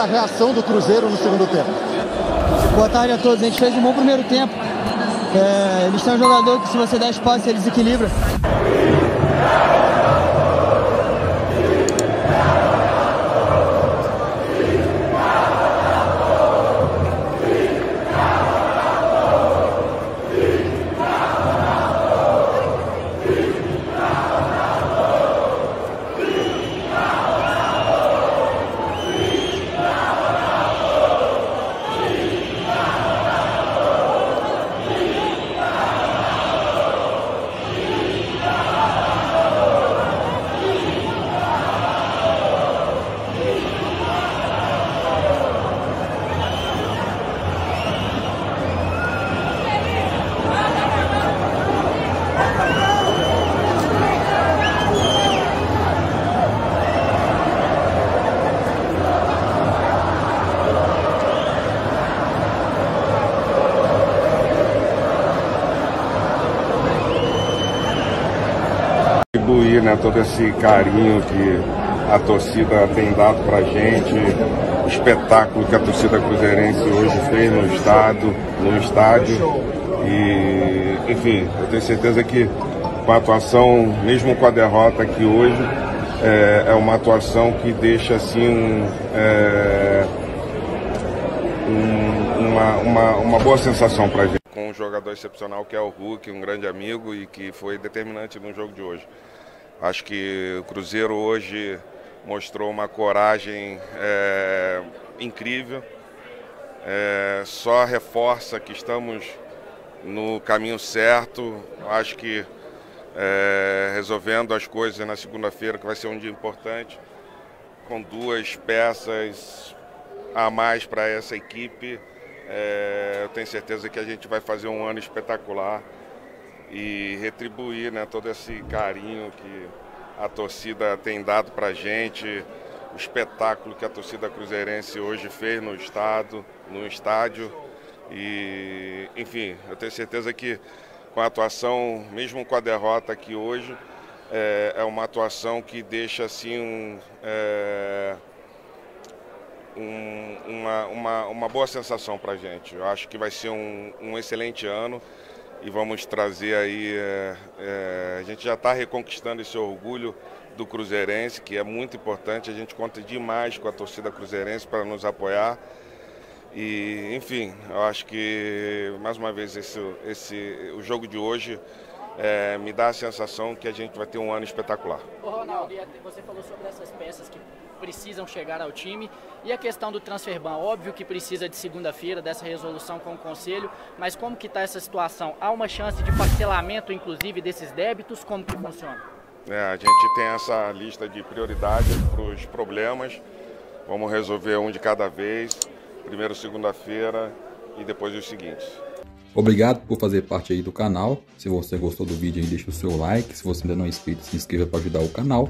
a reação do Cruzeiro no segundo tempo. Boa tarde a todos. A gente fez um bom primeiro tempo. É, eles têm um jogador que, se você der espaço, ele desequilibra. Né, todo esse carinho que a torcida tem dado pra gente, o espetáculo que a torcida cruzeirense hoje fez no estado, no estádio. E, enfim, eu tenho certeza que com a atuação, mesmo com a derrota aqui hoje, é, é uma atuação que deixa assim um, é, um, uma, uma, uma boa sensação pra gente com um jogador excepcional que é o Hulk, um grande amigo e que foi determinante no jogo de hoje. Acho que o Cruzeiro hoje mostrou uma coragem é, incrível, é, só reforça que estamos no caminho certo. Acho que é, resolvendo as coisas na segunda-feira, que vai ser um dia importante, com duas peças a mais para essa equipe. É, eu tenho certeza que a gente vai fazer um ano espetacular e retribuir né, todo esse carinho que a torcida tem dado para a gente, o espetáculo que a torcida cruzeirense hoje fez no estado, no estádio. E, enfim, eu tenho certeza que com a atuação, mesmo com a derrota aqui hoje, é, é uma atuação que deixa assim um, é, um, uma, uma, uma, boa sensação para a gente. Eu acho que vai ser um, um excelente ano e vamos trazer aí. É, é, a gente já está reconquistando esse orgulho do Cruzeirense, que é muito importante. A gente conta demais com a torcida Cruzeirense para nos apoiar. E, enfim, eu acho que, mais uma vez, esse, esse, o jogo de hoje é, me dá a sensação que a gente vai ter um ano espetacular. Ô Ronaldo, você falou sobre essas peças que precisam chegar ao time. E a questão do transferban, óbvio que precisa de segunda-feira dessa resolução com o conselho, mas como que está essa situação? Há uma chance de parcelamento, inclusive, desses débitos? Como que funciona? É, a gente tem essa lista de prioridades para os problemas. Vamos resolver um de cada vez. Primeiro segunda-feira e depois os seguintes. Obrigado por fazer parte aí do canal. Se você gostou do vídeo aí, deixa o seu like. Se você ainda não é inscrito, se inscreva para ajudar o canal.